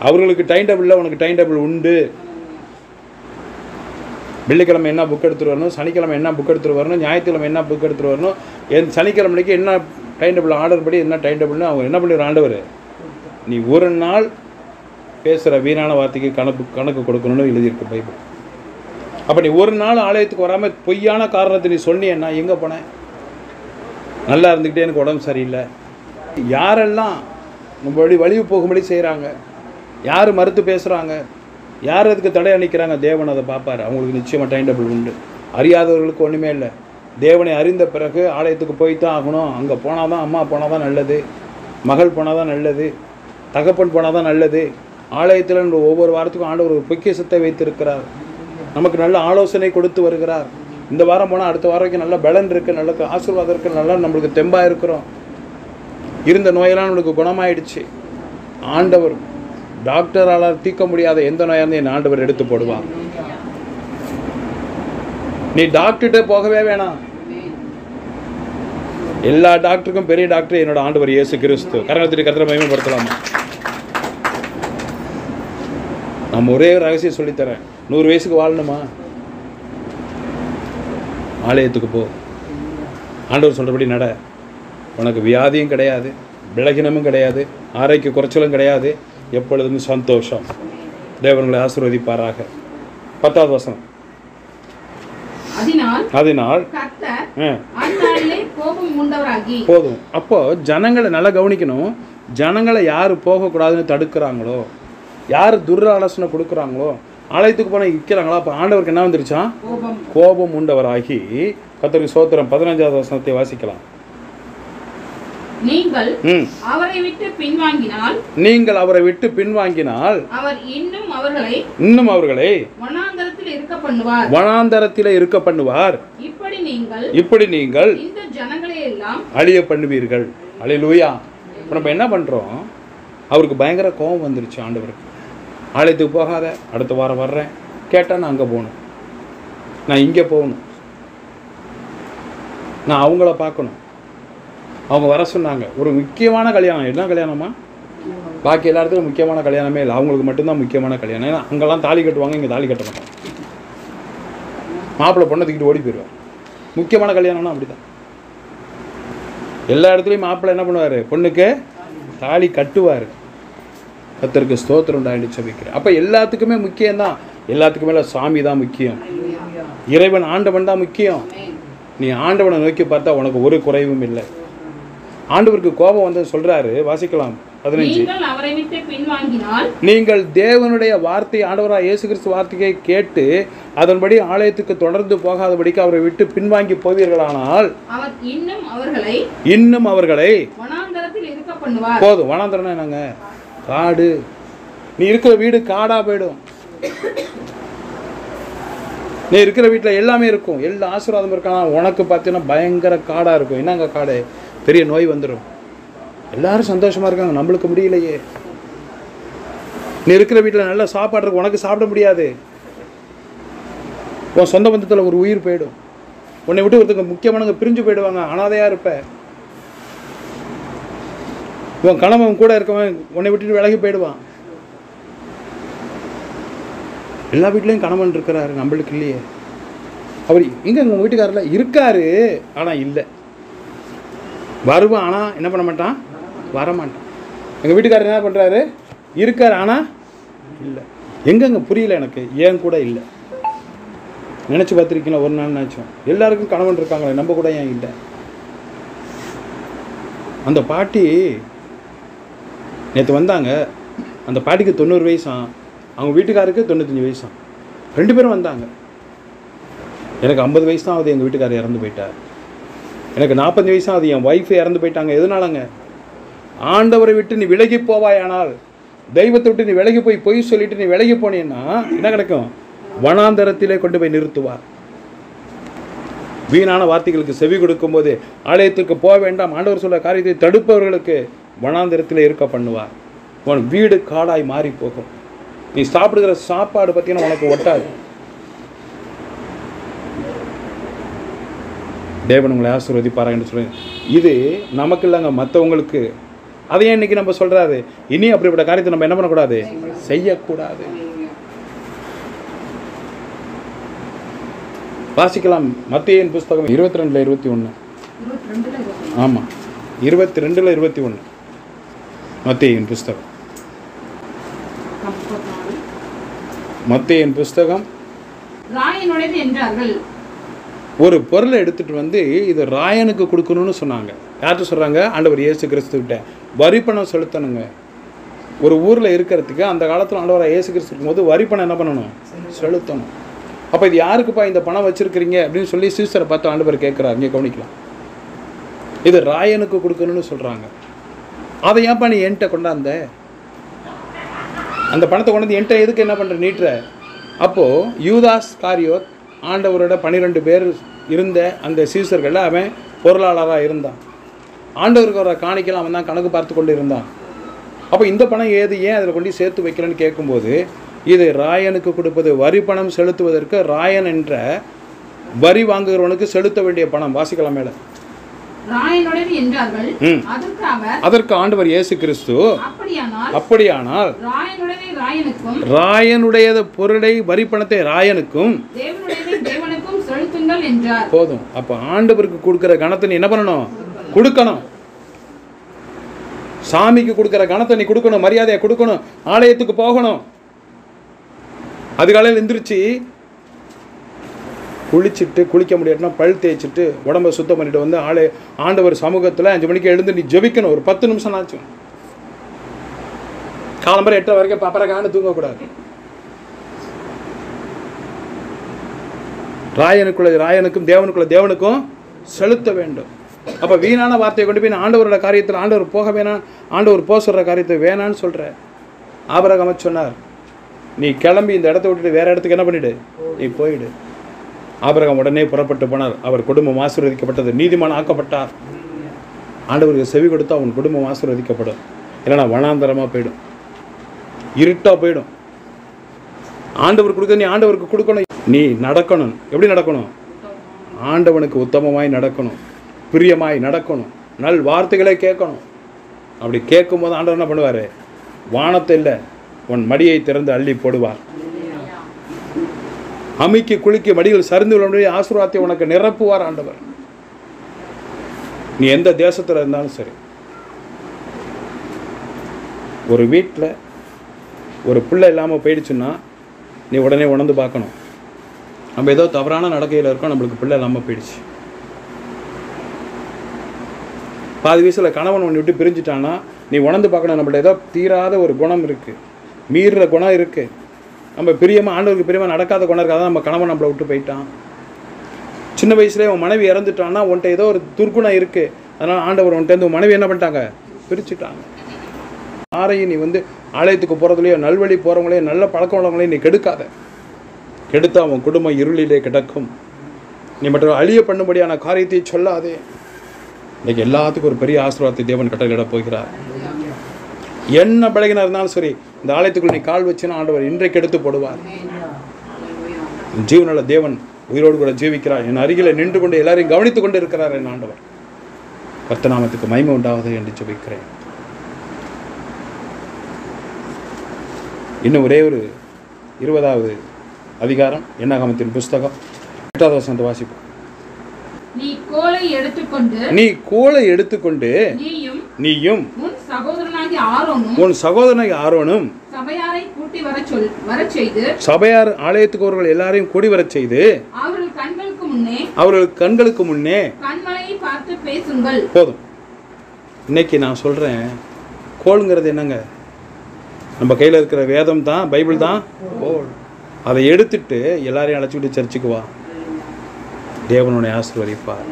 அவர்களுக்கு டைம் டேபிளில் உனக்கு டைம் டேபிள் உண்டு. வெள்ளிக்கிழமை என்ன புக் எடுத்துகிட்டு வரணும்? சனிக்கிழமை என்ன புக் எடுத்துகிட்டு வரணும்? ஞாயிற்றுக்கிழமை என்ன புக் எடுத்துகிட்டு வரணும்? என் சனிக்கிழமைக்கு என்ன டைம் டேபிள் ஆர்டர் படி என்ன டைம் டேபிள்னு அவங்க என்ன பண்ணிடுற ஆண்டவர்? நீ ஒரு நாள் பேசுகிற வீணான வார்த்தைக்கு கணக்கு கணக்கு கொடுக்கணும்னு எழுதியிருக்கு பைபிள். அப்போ நீ ஒரு நாள் ஆலயத்துக்கு வராமல் பொய்யான காரணத்தை நீ சொன்னியன்னா எங்கே போனேன்? நல்லா இருந்துக்கிட்டே எனக்கு உடம்பு சரியில்லை. யாரெல்லாம் நம்ம வழி வழிவு போகும்படி செய்கிறாங்க யார் மறுத்து பேசுகிறாங்க யார் அதுக்கு தடை அணிக்கிறாங்க? தேவன் அதை பார்ப்பார். அவங்களுக்கு நிச்சயமாக டைம் டேபிள் உண்டு. அறியாதவர்களுக்கு ஒன்றுமே இல்லை. தேவனை அறிந்த பிறகு ஆலயத்துக்கு போய் தான் ஆகணும். அங்கே போனால் தான் அம்மா போனால் தான் நல்லது. மகள் போனால் தான் நல்லது. தகப்பன் போனால் தான் நல்லது. ஆலயத்தில் ஒவ்வொரு வாரத்துக்கும் ஆண்டவர் ஒரு பொக்கியசத்தை வைத்திருக்கிறார். நமக்கு நல்ல ஆலோசனை கொடுத்து வருகிறார். இந்த வாரம் போனால் அடுத்த வாரம் வரைக்கும் நல்ல பலன் இருக்குது நல்ல ஆசீர்வாதம் இருக்குது நல்லா நம்மளுக்கு தெம்பாக இருக்கிறோம். இருந்த நோயெல்லாம் நம்மளுக்கு குணமாயிடுச்சு. ஆண்டவர் டாக்டரால் தீர்க்க முடியாத எந்த நோயாக இருந்து என் ஆண்டவர் எடுத்து போடுவார். நீ டாக்டர்கிட்ட போகவே வேணாம். எல்லா டாக்டருக்கும் பெரிய டாக்டர் என்னோட ஆண்டவர் இயேசு கிறிஸ்து. கரகத்திற்கு கத்திர மயமப்படுத்தலாமா நான் ஒரே ஒரு ரகசியம் சொல்லித்தரேன். நூறு வயசுக்கு வாழணுமா? ஆலயத்துக்கு போ. ஆண்டவர் சொல்கிறபடி நட. உனக்கு வியாதியும் கிடையாது விலகினமும் கிடையாது ஆரோக்கிய குறைச்சலும் கிடையாது எப்பொழுதும் சந்தோஷம். தேவன்களை ஆசீர்வதிப்பாராக. பத்தாவது வசனம். அதனால் போதும். அப்போ ஜனங்களை நல்லா கவனிக்கணும். ஜனங்களை யார் போகக்கூடாதுன்னு தடுக்கிறாங்களோ யார் துர் ஆலோசனை கொடுக்குறாங்களோ ஆலயத்துக்கு போன விற்கிறாங்களோ அப்போ ஆண்டவருக்கு என்ன வந்துருச்சான் கோபம். கோபம் உண்டவராகி கத்தருக்கு சோத்திரம் பதினஞ்சாவது வசனத்தை வாசிக்கலாம். நீங்கள் அவரை விட்டு பின்வாங்கினால் நீங்கள் அவரை விட்டு பின்வாங்கினால் அவர் இன்னும் அவர்களை இன்னும் அவர்களை வனாந்தரத்தில் இருக்க பண்ணுவார். வனாந்தரத்திலே இருக்க பண்ணுவார். இப்படி நீங்கள் இப்படி நீங்கள் இந்த ஜனங்களை எல்லாம் அழிய பண்ணுவீர்கள். அழிலூயா. இப்போ நம்ம என்ன பண்ணுறோம் அவருக்கு பயங்கர கோபம் வந்துருச்சு ஆண்டவருக்கு. ஆலயத்துக்கு போகாத அடுத்த வாரம் வர்றேன். கேட்டால் நான் அங்கே போகணும். நான் இங்கே போகணும். நான் அவங்கள பார்க்கணும். அவங்க வர சொன்னாங்க. ஒரு முக்கியமான கல்யாணம். என்ன கல்யாணமா பாக்கி எல்லாத்துக்கும் முக்கியமான கல்யாணமே இல்லை. அவங்களுக்கு மட்டும்தான் முக்கியமான கல்யாணம். ஏன்னா அங்கெல்லாம் தாலி கட்டுவாங்க இங்கே தாலி கட்ட மாட்டாங்க. மாப்பிள்ளை பொண்ணை தூக்கிட்டு ஓடி போயிடுவார். முக்கியமான கல்யாணம்னா அப்படிதான் எல்லா இடத்துலையும் மாப்பிள்ளை என்ன பண்ணுவார்? பொண்ணுக்கு தாலி கட்டுவார். கத்தருக்கு ஸ்தோத்திரம் உண்டாயிடுச்சு சபிக்கிறேன் அப்போ எல்லாத்துக்குமே முக்கியம்தான். எல்லாத்துக்கும் மேலே சாமி தான் முக்கியம். இறைவன் ஆண்டவன் தான் முக்கியம். நீ ஆண்டவனை நோக்கி பார்த்தா உனக்கு ஒரு குறைவும் இல்லை. ஆண்டவருக்கு கோபம் வந்து சொல்றாரு வாசிக்கலாம் பதினஞ்சு. நீங்கள் தேவனுடைய வார்த்தை ஆண்டவராக இயேசு கிறிஸ்து வார்த்தையை கேட்டு அதன்படி ஆலயத்துக்கு தொடர்ந்து போகாதபடிக்கு அவரை விட்டு பின்வாங்கி போவீர்களானால் இன்னும் அவர்களை இன்னும் அவர்களை போதும். வனாந்தரம்னா என்னங்க? காடு. நீ இருக்கிற வீடு காடா போயிடும். நீ இருக்கிற வீட்டில் எல்லாமே இருக்கும். எல்லா ஆசீர்வாதம் இருக்கானா உனக்கு பார்த்தீங்கன்னா பயங்கர காடாக இருக்கும். என்னங்க காடு? பெரிய நோய் வந்துடும் எல்லாரும் சந்தோஷமாக இருக்காங்க. நம்மளுக்கு முடியலையே. நீ இருக்கிற வீட்டில் நல்லா சாப்பாடு இருக்கு. உனக்கு சாப்பிட முடியாது. உன் சொந்த பந்தத்தில் ஒரு உயிர் போயிடும். உன்னை விட்டு ஒருத்தங்க முக்கியமானவங்க பிரிஞ்சு போயிடுவாங்க. அனாதையாக இருப்ப. உன் கணவன் கூட இருக்கவன் உன்னை விட்டுட்டு விலகி போயிடுவான். எல்லா வீட்லேயும் கணவன் இருக்கிறாரு. நம்மளுக்கு இல்லையே. அவர் எங்கே உங்கள் வீட்டுக்காரில் இருக்காரு. ஆனால் இல்லை. வருவான் ஆனால் என்ன பண்ண மாட்டான்? வரமாட்டான். எங்கள் வீட்டுக்காரர் என்ன பண்ணுறாரு இருக்கார் ஆனால் இல்லை. எங்கெங்க? புரியல எனக்கு. ஏன் கூட இல்லை. நினச்சி பார்த்துருக்கீங்களா? ஒரு நாள் நினச்சோம். எல்லாருக்கும் கணவன் இருக்காங்களே நம்ம கூட ஏன் இல்லை? அந்த பாட்டி நேற்று வந்தாங்க. அந்த பாட்டிக்கு தொண்ணூறு வயசாம். அவங்க வீட்டுக்காருக்கு தொண்ணூத்தஞ்சு வயசாம். ரெண்டு பேரும் வந்தாங்க. எனக்கு ஐம்பது வயசு தான் ஆகுது எங்கள் வீட்டுக்காரர் இறந்து போயிட்டார். எனக்கு நாற்பத்தஞ்சு வயசு அது என் ஒய்ஃப் இறந்து போயிட்டாங்க. எதனாலங்க? ஆண்டவரை விட்டு நீ விலகி போவாயானால் தெய்வத்தை விட்டு நீ விலகி போய் பொய் சொல்லிட்டு நீ விலகி போனீன்னா என்ன கிடைக்கும் வனாந்தரத்திலே கொண்டு போய் நிறுத்துவார். வீணான வார்த்தைகளுக்கு செவி கொடுக்கும்போது ஆலயத்துக்கு போக வேண்டாம். ஆண்டவர் சொல்ல காரியத்தை தடுப்பவர்களுக்கு வனாந்திரத்தில் இருக்க பண்ணுவார். உன் வீடு காடாய் மாறி போகும். நீ சாப்பிடுகிற சாப்பாடு பார்த்தீங்கன்னா உனக்கு ஒட்டாது. தேவன் உங்களை ஆசீர்வதிப்பாராங்கன்னு சொல்லி. இது நமக்கு இல்லைங்க மற்றவங்களுக்கு அதையே இன்னைக்கு நம்ம சொல்கிறாரு இனி அப்படிப்பட்ட காரியத்தை நம்ம என்ன பண்ணக்கூடாது? செய்யக்கூடாது. வாசிக்கலாம் மத்தியின் புஸ்தகம் இருபத்தி ரெண்டில் இருபத்தி ஒன்று ஆமாம் இருபத்தி ரெண்டில் இருபத்தி ஒன்று மத்தியின் புஸ்தகம். மத்தியின் புஸ்தகம். ராயனுடையது என்றார்கள். ஒரு பொருளை எடுத்துகிட்டு வந்து இது ராயனுக்கு கொடுக்கணும்னு சொன்னாங்க. யார்கிட்ட சொல்கிறாங்க ஆண்டவர் இயேசு கிறிஸ்துக்கிட்ட வரி பணம் செலுத்தணுங்க. ஒரு ஊரில் இருக்கிறதுக்கு அந்த காலத்தில் ஆண்டவர் இயேசு கிறிஸ்து இருக்கும்போது வரி பணம் என்ன பண்ணணும்? செலுத்தணும். அப்போ இது யாருக்குப்பா இந்த பணம் வச்சுருக்கிறீங்க? அப்படின்னு சொல்லி சீசரை பார்த்து ஆண்டவர் கேட்குறாரு இங்கே கவனிக்கலாம். இது ராயனுக்கு கொடுக்கணும்னு சொல்கிறாங்க அதை ஏன்ப்பா நீ என்கிட்ட கொண்டாந்த? அந்த பணத்தை கொண்டாந்து என்கிட்ட எதுக்கு என்ன பண்ணுற நீட்டுற? அப்போது யூதாஸ் காரியோத் ஆண்டவரோட பன்னிரெண்டு பேர் இருந்த அந்த சீசர்கள் அவன் பொருளாளராக இருந்தான். ஆண்டவருக்கு வர காணிக்கலாம் அவன் தான் கணக்கு பார்த்து கொண்டு இருந்தான். அப்போ இந்த பணம் ஏது? ஏன் அதில் கொண்டு சேர்த்து வைக்கிறேன்னு கேட்கும்போது இது ராயனுக்கு கொடுப்பது வரி பணம் செலுத்துவதற்கு ராயன் என்ற வரி வாங்குகிறவனுக்கு செலுத்த வேண்டிய பணம் வாசிக்கலாம் மேலே. அதற்கு ஆண்டவர் இயேசு கிறிஸ்து அப்படியானால் ராயனுடைய பொருளை வரி பணத்தை ராயனுக்கும் போதும். அப்போ ஆண்டவருக்கு கொடுக்குற கணத்தை நீ என்ன பண்ணணும்? கொடுக்கணும். சாமிக்கு கொடுக்குற கணத்தை நீ கொடுக்கணும் மரியாதையை கொடுக்கணும் ஆலயத்துக்கு போகணும். அதிகாலையில் எந்திரிச்சு குளிச்சுட்டு குளிக்க முடியாட்டினா பல் தேய்ச்சிட்டு உடம்ப சுத்தம் பண்ணிட்டு வந்து ஆளே ஆண்டவர் சமூகத்தில் அஞ்சு மணிக்கு எழுந்து நீ ஜெபிக்கணும். ஒரு பத்து நிமிஷம் ஆச்சு. காலம்பரை எட்டரை வரைக்கும் பப்பரக்கான தூங்கக்கூடாது. ராயனுக்குள்ள ராயனுக்கும் தேவனுக்குள்ள தேவனுக்கும் செலுத்த வேண்டும். அப்போ வீணான வார்த்தையை கொண்டு போய் நான் ஆண்டவரோட காரியத்தில் ஆண்டவர் போக வேணாம் ஆண்டவர் போக சொல்கிற காரியத்தை வேணான்னு சொல்கிற ஆபரகம சொன்னார் நீ கிளம்பி இந்த இடத்த விட்டுட்டு வேறு இடத்துக்கு என்ன பண்ணிவிடு நீ போயிடு. ஆபரகம் உடனே புறப்பட்டு போனார். அவர் குடும்பம் ஆசீர்வதிக்கப்பட்டது. நீதிமான் ஆக்கப்பட்டார். ஆண்டவருக்கு செவி கொடுத்தா அவன் குடும்பம் ஆசீர்வதிக்கப்படும். இல்லைனா வனாந்தரமாக போயிடும். இருட்டாக போயிடும். ஆண்டவர் கொடுக்க நீ ஆண்டவருக்கு கொடுக்கணும். நீ நடக்கணும். எப்படி நடக்கணும்? ஆண்டவனுக்கு உத்தமமாய் நடக்கணும். பிரியமாய் நடக்கணும். நல் வார்த்தைகளை கேட்கணும். அப்படி கேட்கும்போது ஆண்டவர் என்ன பண்ணுவார்? வானத்தை இல்லை உன் மடியை திறந்து அள்ளி போடுவார். அமைக்கி குளிக்க மடிகள் சரிந்து விழும்படி ஆசீர்வாதத்தை உனக்கு நிரப்புவார் ஆண்டவர். நீ எந்த தேசத்தில் இருந்தாலும் சரி. ஒரு வீட்டில் ஒரு பிள்ளை இல்லாமல் போயிடுச்சுன்னா நீ உடனே உணர்ந்து பார்க்கணும். நம்ம ஏதோ தவறான நடக்கையில் இருக்கோம் நம்மளுக்கு பிள்ளை இல்லாமல் போயிடுச்சு. பாதி வயசில் கணவன் ஒன்று விட்டு பிரிஞ்சுட்டான்னா நீ உணர்ந்து பார்க்கணும் நம்மள்ட்ட ஏதோ தீராத ஒரு குணம் இருக்குது மீறுற குணம் இருக்குது நம்ம பிரியமாக ஆண்டவருக்கு பிரியமாக நடக்காத கொண்டாருக்காத நம்ம கணவன் நம்மளை விட்டு போயிட்டான். சின்ன வயசுலேயே உன் மனைவி இறந்துட்டான்னா உன்ட்ட ஏதோ ஒரு துர்க்குணம் இருக்குது அதனால் ஆண்டவர் உன்ட்ட உன் மனைவி என்ன பண்ணிட்டாங்க? பிரிச்சுட்டாங்க. யாரையும் நீ வந்து ஆலயத்துக்கு போகிறதுலையோ நல்வழி போகிறவங்களையோ நல்ல பழக்க உள்ளவங்களையும் நீ கெடுக்காத. கெடுத்து அவன் குடும்பம் இருளிலே கிடக்கும். நீ மற்ற அழிய பண்ணும்படியான காரியத்தை சொல்லாதே. இன்னைக்கு எல்லாத்துக்கும் ஒரு பெரிய ஆசீர்வாதத்தை தேவன் கட்டளையிட போகிறார். என்ன பழகினா இருந்தாலும் சரி இந்த ஆலயத்துக்குள் நீ கால் வச்சுன்னா ஆண்டவர் இன்றைக்கு எடுத்து போடுவார். ஜீவனுள்ள தேவன் உயிரோடு கூட ஜீவிக்கிறார். என் அருகில் நின்று கொண்டு எல்லாரையும் கவனித்துக் கொண்டு இருக்கிறார் என் ஆண்டவர். கர்த்தநாமத்துக்கு மகிமை உண்டாவது என்று ஜெபிக்கிறேன். இன்னும் ஒரே ஒரு இருபதாவது அதிகாரம் எண்ணாகமத்தின் புஸ்தகம் எட்டாவது வசனத்தை வாசிப்போம். நீ கோலை எடுத்துக்கொண்டு நீ கோலை எடுத்துக்கொண்டு நீயும் நீயும் உன் சகோதரனை ஆரோனும் சபையாரை கூட்டி வரச் சொல் வரச் செய்து சபையார் ஆலயத்துக்கு அவர்கள் எல்லாரையும் கூடி வரச் செய்து அவர்கள் கண்களுக்கு முன்னே அவர்கள் கண்களுக்கு முன்னே கண்மலையை பார்த்து பேசுங்கள். போதும். இன்னைக்கு நான் சொல்கிறேன் கோளுங்கிறது என்னங்க? நம்ம கையில் இருக்கிற வேதம் தான் பைபிள் தான்? கோல் அதை எடுத்துட்டு எல்லாரையும் அழைச்சிக்கிட்டு சர்ச்சுக்கு வா. தேவனுடைய ஆசீர்வதிப்பார்.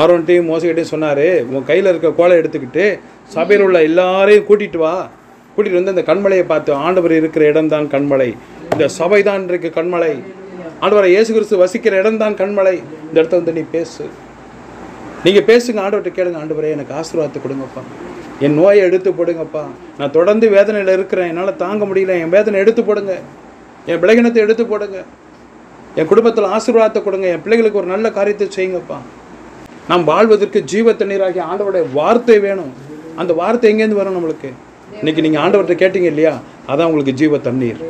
ஆரோன்ட்டையும் மோசக்கிட்டையும் சொன்னார் உன் கையில் இருக்க கோலை எடுத்துக்கிட்டு சபையில் உள்ள எல்லாரையும் கூட்டிட்டு வா. கூட்டிகிட்டு வந்து இந்த கண்மலையை பார்த்து ஆண்டவர் இருக்கிற இடம்தான் கண்மலை. இந்த சபை தான் இன்றைக்கு கண்மலை. ஆண்டவரை இயேசு கிறிஸ்து வசிக்கிற இடம்தான் கண்மலை. இந்த இடத்த வந்து நீ பேசு. நீங்கள் பேசுங்க ஆண்டவர்கிட்ட கேளுங்க ஆண்டவரே எனக்கு ஆசீர்வாதத்தை கொடுங்கப்பா. என் நோயை எடுத்து போடுங்கப்பா. நான் தொடர்ந்து வேதனையில் இருக்கிறேன். என்னால் தாங்க முடியல. என் வேதனை எடுத்து போடுங்க. என் விலகினத்தை எடுத்து போடுங்க. என் குடும்பத்தில் ஆசீர்வாதத்தை கொடுங்க. என் பிள்ளைகளுக்கு ஒரு நல்ல காரியத்தை செய்யுங்கப்பா. நாம் வாழ்வதற்கு ஜீவ தண்ணீராகிய ஆண்டவருடைய வார்த்தை வேணும். அந்த வார்த்தை எங்கேருந்து வரும் நம்மளுக்கு? இன்னைக்கு நீங்கள் ஆண்டவர்கிட்ட கேட்டீங்க இல்லையா? அதான் உங்களுக்கு ஜீவ தண்ணீர்.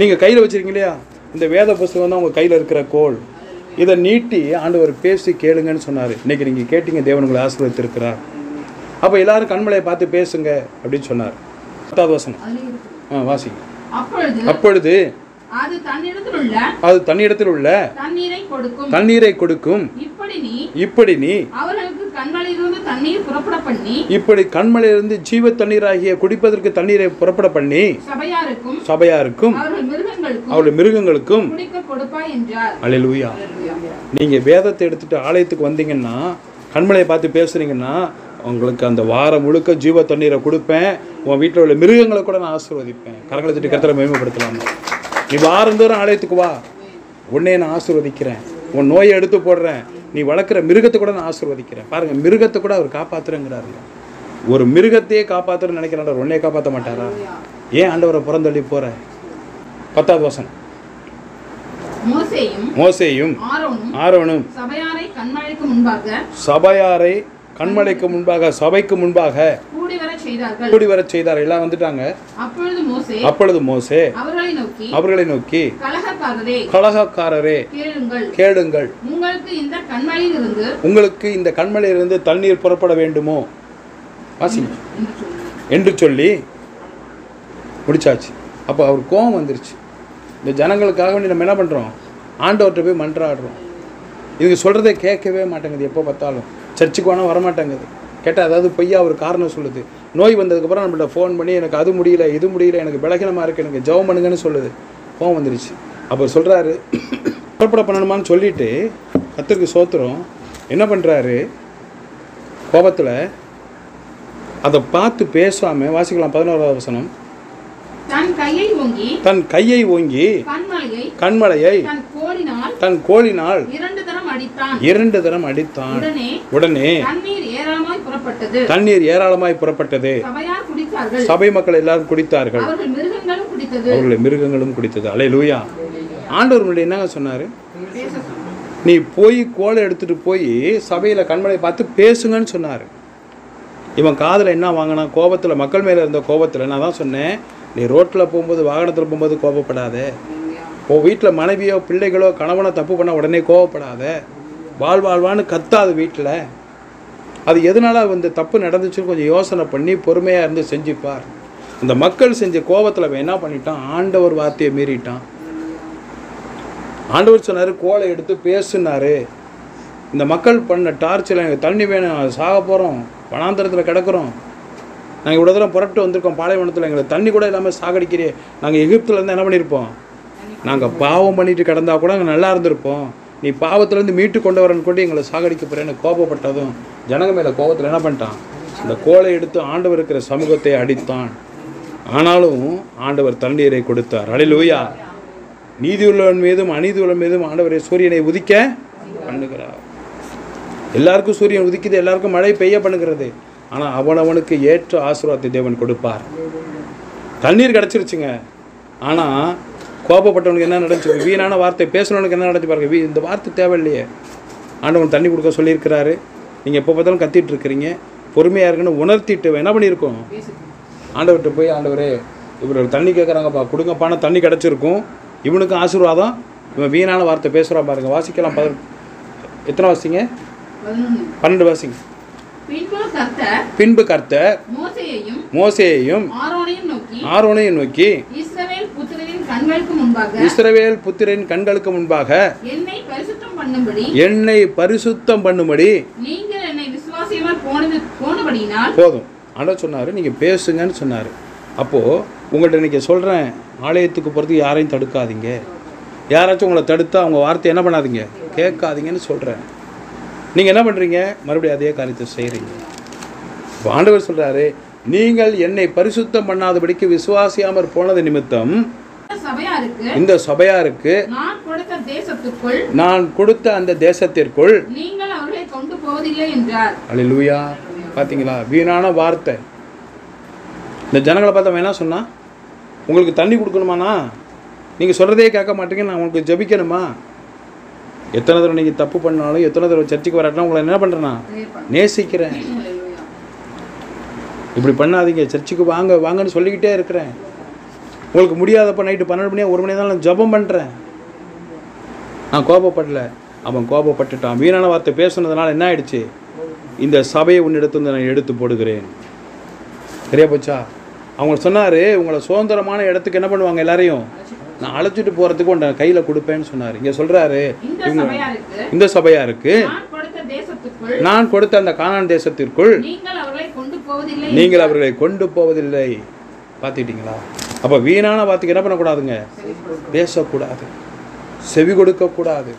நீங்கள் கையில் வச்சிருக்கீங்க இல்லையா? இந்த வேத புஸ்தகம் தான் உங்கள் கையில் இருக்கிற கோல். இதை நீட்டி ஆண்டவர் பேசி கேளுங்கன்னு சொன்னார். இன்னைக்கு நீங்கள் கேட்டீங்க தேவன் உங்களை ஆசீர்வதித்திருக்கிறார். அப்போ எல்லாரும் கண்மலையை பார்த்து பேசுங்க அப்படின்னு சொன்னார். பத்தாவது வசனம். ஆ வாசிங்க. அப்பொழுது அது தன்னிடத்தில் உள்ள அது தன்னிடத்தில் உள்ள தண்ணீரை கொடுக்கும். தண்ணீரை கொடுக்கும். இப்படி நீ இப்படி நீ அவர்களுக்கு கண்களிலிருந்து தண்ணீர் புறப்பட பண்ணி இப்படி கண்மலையிலிருந்து ஜீவ தண்ணீராகிய குடிப்பதற்கு தண்ணீரை புறப்பட பண்ணி சபையாருக்கும் சபையாருக்கும் அவருடைய மிருகங்களுக்கும் அல்லேலூயா. நீங்க வேதத்தை எடுத்துட்டு ஆலயத்துக்கு வந்தீங்கன்னா கண்மலையை பார்த்து பேசுறீங்கன்னா உங்களுக்கு அந்த வாரம் முழுக்க ஜீவ தண்ணீரை கொடுப்பேன். உன் வீட்டில் உள்ள மிருகங்களை கூட நான் ஆசீர்வதிப்பேன். கரங்களை தட்டி கத்திர மேம்படுத்தலாம் நீ வாரந்தோறும் ஆலயத்துக்கு வா. உன்னையே நான் ஆசீர்வதிக்கிறேன். உன் நோயை எடுத்து போடுறேன். நீ வளர்க்குற மிருகத்தை கூட நான் ஆசீர்வதிக்கிறேன். பாருங்க மிருகத்தை கூட அவர் காப்பாத்துறேங்கிறாருங்க ஒரு மிருகத்தையே காப்பாத்துறேன்னு நினைக்கிறார் உன்னையே காப்பாற்ற மாட்டாரா? ஏன் ஆண்டவரை புறந்தள்ளி போற? பத்தாவது வசனம். மோசேயும் ஆரோனும் சபையாரை கண்மழைக்கு முன்பாக சபையாரை கண்மலைக்கு முன்பாக சபைக்கு முன்பாக கூடி வரச் செய்தார்கள். எல்லாம் வந்துட்டாங்க. அப்பொழுது அப்பொழுது மோசே அவர்களை நோக்கி கலகக்காரரே கேளுங்கள். உங்களுக்கு இந்த கண்மலையிலிருந்து தண்ணீர் புறப்பட வேண்டுமோ? வாசிங்க. என்று சொல்லி என்று சொல்லி. முடிச்சாச்சு. அப்போ அவர் கோபம் வந்துருச்சு. இந்த ஜனங்களுக்காக வேண்டி நம்ம என்ன பண்ணுறோம் ஆண்டவர்கிட்ட போய் மன்றாடுறோம். இதுக்கு சொல்கிறத கேட்கவே மாட்டேங்குது. எப்போ பார்த்தாலும். சர்ச்சுக்கு வேணால் வரமாட்டேங்குது. கேட்டால் அதாவது பொய்யா ஒரு காரணம் சொல்லுது. நோய் வந்ததுக்கப்புறம் நம்மள்ட்ட ஃபோன் பண்ணி எனக்கு அது முடியல இது முடியல எனக்கு பலகீனமாக இருக்குது எனக்கு ஜெபம் பண்ணுங்கன்னு சொல்லுது. கோவம் வந்துருச்சு. அப்போ சொல்கிறாரு புறப்பட பண்ணணுமான்னு சொல்லிட்டு கத்திற்கு சோத்துறோம் என்ன பண்ணுறாரு கோபத்தில் அதை பார்த்து பேசாமல் வாசிக்கலாம் பதினோராவது வசனம். தன் கையை ஓங்கி கண்மலையை தன் கோலினால் இரண்டு தரம் அடித்தான். உடனே புறப்பட்டது தண்ணீர் ஏராளமாய் புறப்பட்டது சபை மக்கள் எல்லாரும் குடித்தார்கள் அவர்கள் மிருகங்களும் குடித்தது அலை லூயா ஆண்டவர் முன்னாடி என்னங்க சொன்னாரு. நீ போய் கோலை எடுத்துட்டு போய் சபையில கண்மலை பார்த்து பேசுங்கன்னு சொன்னாரு இவன் காதில் என்ன வாங்கினான் கோபத்தில் மக்கள் மேலே இருந்த கோபத்தில் நான் தான் சொன்னேன் நீ ரோட்டில் போகும்போது வாகனத்தில் போகும்போது கோபப்படாத உன் வீட்டில் மனைவியோ பிள்ளைகளோ கணவனோ தப்பு பண்ண உடனே கோவப்படாத வாழ் வாழ்வான்னு கத்தாது வீட்டில் அது எதனால வந்து தப்பு நடந்துச்சுன்னு கொஞ்சம் யோசனை பண்ணி பொறுமையாக இருந்து செஞ்சுப்பார். இந்த மக்கள் செஞ்ச கோபத்தில் அவன் என்ன பண்ணிட்டான்? ஆண்டவர் வார்த்தையை மீறிட்டான். ஆண்டவர் சொன்னார் கோலை எடுத்து பேசுனாரு. இந்த மக்கள் பண்ண டார்ச்சில் எனக்கு தண்ணி வேணும் சாக போகிறோம் வனாந்தரத்தில் கிடக்குறோம். நாங்கள் இவ்வளோ தூரம் புரட்டு வந்திருக்கோம் பாலைவனத்தில் எங்களுக்கு தண்ணி கூட இல்லாமல் சாகடிக்கிறே நாங்கள் எகிப்துலேருந்து என்ன பண்ணியிருப்போம் நாங்கள் பாவம் பண்ணிட்டு கிடந்தால் கூட அங்கே நல்லா இருந்திருப்போம். நீ பாவத்திலேருந்து மீட்டு கொண்டு வரன்னு கொண்டு எங்களை சாகடிக்க போகிறேன்னு கோபப்பட்டதும் ஜனங்க மேலே கோபத்தில் என்ன பண்ணிட்டான்? இந்த கோலை எடுத்து ஆண்டவர் இருக்கிற சமூகத்தை அடித்தான். ஆனாலும் ஆண்டவர் தண்ணீரை கொடுத்தார். அழிலூயா நீதியுள்ளவன் மீதும் அநீதி அநீதியுள்ளவன் மீதும் ஆண்டவரை சூரியனை உதிக்க பண்ணுகிறார். எல்லாருக்கும் சூரியன் உதிக்குது எல்லாருக்கும் மழை பெய்ய பண்ணுகிறது. ஆனால் அவனவனுக்கு ஏற்ற ஆசீர்வாதத்தை தேவன் கொடுப்பார். தண்ணீர் கிடச்சிருச்சுங்க. ஆனால் கோபப்பட்டவனுக்கு என்ன நடந்துச்சு? வீணான வார்த்தை பேசுனவனுக்கு என்ன நடந்துச்சு பாருங்க. வீ இந்த வார்த்தை தேவையில்லையே. ஆண்டவன் தண்ணி கொடுக்க சொல்லியிருக்கிறாரு. நீங்கள் எப்போ பார்த்தாலும் கத்திட்டு இருக்கிறீங்க. பொறுமையாக இருக்குன்னு உணர்த்திட்டு என்ன பண்ணியிருக்கோம். ஆண்டவர்கிட்ட போய் ஆண்டவரே இவர் தண்ணி கேட்குறாங்கப்பா கொடுங்கப்பான தண்ணி கிடச்சிருக்கும். இவனுக்கும் ஆசீர்வாதம். இவன் வீணான வார்த்தை பேசுகிறான் பாருங்க. வாசிக்கலாம் பத எத்தனை வாசிங்க? பன்னெண்டு வாசிங்க. பின்பு மோசேயையும் மோசேயையும் ஆரோனையும் நோக்கி ஆரோனையும் நோக்கி இஸ்ரவேல் புத்திரரின் கண்களுக்கு முன்பாக இஸ்ரவேல் புத்திரன் கண்களுக்கு முன்பாக என்னை பரிசுத்தம் பண்ணும்படி என்னை பரிசுத்தம் பண்ணும்படி நீங்கள் என்னை விசுவாசியவர் போனது போனபடியினால் போதும். ஆண்டவர் சொன்னார் நீங்கள் பேசுங்கன்னு சொன்னார். அப்போது உங்கள்கிட்ட இன்றைக்கி சொல்கிறேன் ஆலயத்துக்கு போகிறதுக்கு யாரையும் தடுக்காதீங்க. யாராச்சும் உங்களை தடுத்தா அவங்க வார்த்தை என்ன பண்ணாதீங்க? கேட்காதீங்கன்னு சொல்கிறேன் நீங்கள் என்ன பண்ணுறீங்க மறுபடியும் அதே காரியத்தை செய்கிறீங்க இப்போ ஆண்டவர் சொல்கிறாரு நீங்கள் என்னை பரிசுத்தம் பண்ணாதபடிக்கு விசுவாசியாமற் போனது நிமித்தம் இந்த சபையாருக்கு நான் கொடுத்த தேசத்துக்குள் நான் கொடுத்த அந்த தேசத்திற்குள் நீங்கள் அவர்களை கொண்டு போவதில்லை என்றார். அல்லேலூயா பார்த்தீங்களா வீணான வார்த்தை. இந்த ஜனங்களை பார்த்து என்ன சொன்னான் உங்களுக்கு தண்ணி கொடுக்கணுமாண்ணா? நீங்கள் சொல்கிறதே கேட்க மாட்டீங்க நான் உங்களுக்கு ஜெபிக்கணுமா? எத்தனை தடவை நீங்கள் தப்பு பண்ணாலும் எத்தனை தடவை சர்ச்சுக்கு வராட்டினா உங்களை என்ன பண்ணுறேன்னா நேசிக்கிறேன். இப்படி பண்ணாதீங்க. சர்ச்சுக்கு வாங்க வாங்கன்னு சொல்லிக்கிட்டே இருக்கிறேன். உங்களுக்கு முடியாதப்ப நைட்டு பன்னெண்டு மணி ஒரு மணி தான் நான் ஜெபம் பண்ணுறேன் நான் கோபப்படல. அவன் கோபப்பட்டுட்டான். வீணான வார்த்தை பேசுனதுனால என்ன ஆயிடுச்சு? இந்த சபையை உன்னிடத்து நான் எடுத்து போடுகிறேன். சரியா போச்சா? அவங்க சொன்னார் உங்களை சுதந்திரமான இடத்துக்கு என்ன பண்ணுவாங்க எல்லாரையும்? நான் அழைச்சிட்டு போகிறதுக்கு உன்னை கையில் கொடுப்பேன்னு சொன்னார். இங்கே சொல்கிறாரு இந்த சபையாருக்கு இந்த கொடுத்த தேசத்துக்குள் நான் கொடுத்த அந்த கானான் தேசத்திற்குள் நீங்கள் அவர்களை கொண்டு போவதில்லை. நீங்கள் அவர்களை கொண்டு போவதில்லை. பார்த்துக்கிட்டீங்களா? அப்போ வீணான வார்த்தைக்கு என்ன பண்ணக்கூடாதுங்க? பேசக்கூடாது. செவி கொடுக்கக்கூடாது.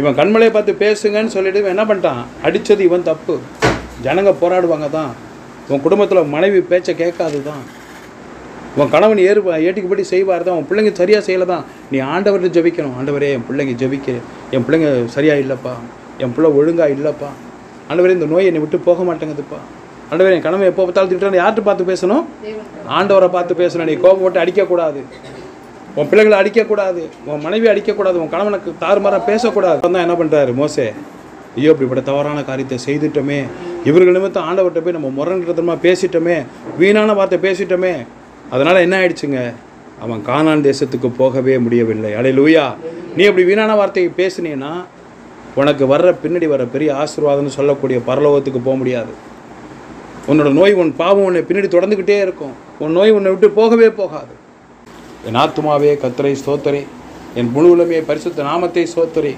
இவன் கண்மலையை பார்த்து பேசுங்கன்னு சொல்லிட்டு இவன் என்ன பண்ணிட்டான்? அடித்தது இவன் தப்பு. ஜனங்க போராடுவாங்க தான். உன் குடும்பத்தில் மனைவி பேச்சை கேட்காது தான். உன் கணவன் ஏறு ஏட்டிக்குப்படி செய்வார் தான். உன் பிள்ளைங்க சரியாக செய்யலை தான். நீ ஆண்டவர்கிட்ட ஜெபிக்கணும். ஆண்டவரே என் பிள்ளைங்க ஜெபிக்க என் பிள்ளைங்க சரியாக இல்லைப்பா. என் பிள்ளை ஒழுங்காக இல்லைப்பா. ஆண்டவரே இந்த நோய் என்னை விட்டு போக மாட்டேங்குதுப்பா. ஆண்டவரே என் கணவன் எப்போ பார்த்தாலும் திட்டுறான்னு யார்கிட்ட பார்த்து பேசணும்? ஆண்டவரை பார்த்து பேசணும். நீ கோபம் போட்டு அடிக்கக்கூடாது. உன் பிள்ளைகளை அடிக்கக்கூடாது. உன் மனைவி அடிக்கக்கூடாது. உன் கணவனுக்கு தாறுமாறாக பேசக்கூடாது. தான் என்ன பண்ணுறாரு மோசே? ஐயோ இப்படிப்பட்ட தவறான காரியத்தை செய்துட்டோமே. இவர்கள் நிமித்தம் ஆண்டவர்கிட்ட போய் நம்ம முரண்கிறதமா பேசிட்டோமே. வீணான வார்த்தை பேசிட்டோமே. அதனால் என்ன ஆயிடுச்சுங்க? அவன் கானான் தேசத்துக்கு போகவே முடியவில்லை. அடே லூயா நீ அப்படி வீணான வார்த்தையை பேசுனீன்னா உனக்கு வர்ற பின்னாடி வர பெரிய ஆசீர்வாதம்னு சொல்லக்கூடிய பரலோகத்துக்கு போக முடியாது. உன்னோட நோய் உன் பாவம் உன்னை பின்னாடி தொடர்ந்துக்கிட்டே இருக்கும். உன் நோய் உன்னை விட்டு போகவே போகாது. என் ஆத்துமாவே கத்தரை ஸ்தோத்தரி. என் முழுவலுமே பரிசுத்த நாமத்தை சோத்தரே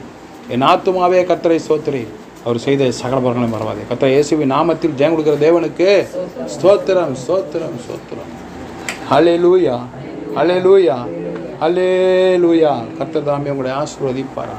என் ஆத்துமாவே கத்தரை சோத்தரே அவர் செய்த சகல பரங்களை மறவாதே. கத்தரை இயேசுவி நாமத்தில் ஜெயம் கொடுக்கிற தேவனுக்கு ஸ்தோத்திரம் ஸ்தோத்திரம் ஸ்தோத்திரம். ஹலே லூயா ஹலே லூயா ஹலே லூயா கர்த்தர் தாமே உங்களுடைய ஆசீர்வதிப்பாரா?